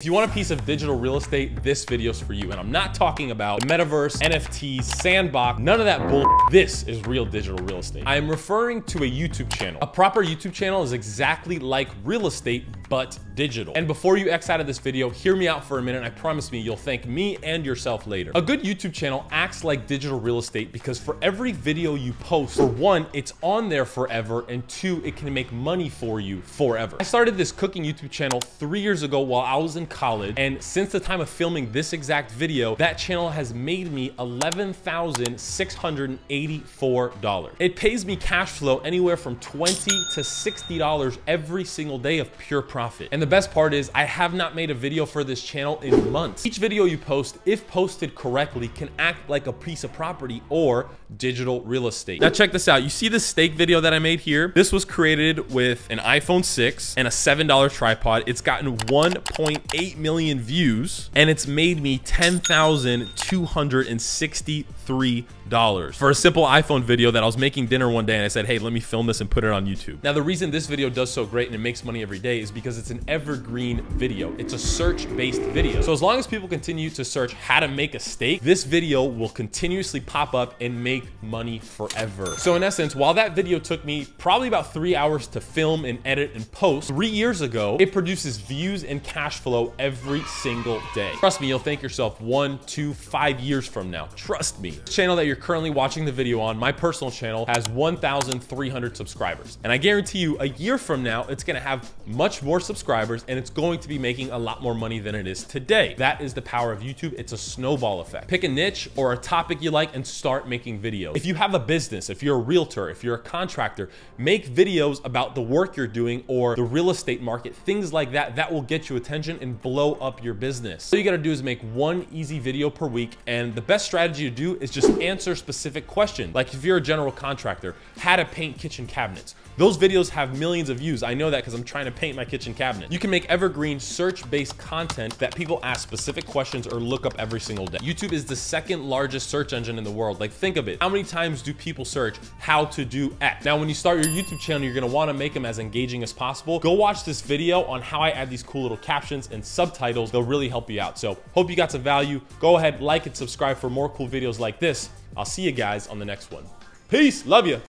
If you want a piece of digital real estate, this video's for you. And I'm not talking about metaverse, NFTs, sandbox, none of that bull. This is real digital real estate. I am referring to a YouTube channel. A proper YouTube channel is exactly like real estate, but digital. And before you X out of this video, hear me out for a minute. I promise me you'll thank me and yourself later. A good YouTube channel acts like digital real estate because for every video you post, for one, it's on there forever, and two, it can make money for you forever. I started this cooking YouTube channel three years ago while I was in college. And since the time of filming this exact video, that channel has made me $11,684. It pays me cash flow anywhere from 20 to $60 every single day of pure profit. And the best part is I have not made a video for this channel in months. Each video you post, if posted correctly, can act like a piece of property or digital real estate. Now check this out. You see this steak video that I made here? This was created with an iPhone 6 and a $7 tripod. It's gotten 1.8 million views and it's made me $10,263 for a simple iPhone video that I was making dinner one day and I said, hey, let me film this and put it on YouTube. Now, the reason this video does so great and it makes money every day is because it's an evergreen video. It's a search-based video. So as long as people continue to search how to make a steak, this video will continuously pop up and make money forever. So in essence, while that video took me probably about three hours to film and edit and post, three years ago, it produces views and cash flow every single day. Trust me, you'll thank yourself one, two, five years from now. Trust me. The channel that you're currently watching the video on, my personal channel, has 1,300 subscribers. And I guarantee you a year from now, it's gonna have much more subscribers and it's going to be making a lot more money than it is today. That is the power of YouTube. It's a snowball effect. Pick a niche or a topic you like and start making videos. If you have a business, if you're a realtor, if you're a contractor, make videos about the work you're doing or the real estate market, things like that, that will get you attention and blow up your business. All you gotta do is make one easy video per week. And the best strategy to do is just answer specific questions. Like if you're a general contractor, how to paint kitchen cabinets. Those videos have millions of views. I know that because I'm trying to paint my kitchen cabinet. You can make evergreen search-based content that people ask specific questions or look up every single day. YouTube is the second largest search engine in the world. Like think of it. How many times do people search how to do X? Now, when you start your YouTube channel, you're gonna wanna make them as engaging as possible. Go watch this video on how I add these cool little captions and subtitles. They'll really help you out. So hope you got some value. Go ahead, like and subscribe for more cool videos like this. I'll see you guys on the next one. Peace. Love you.